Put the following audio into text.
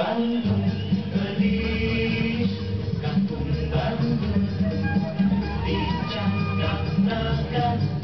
Bandung beli kampung Bandung dicangkang naga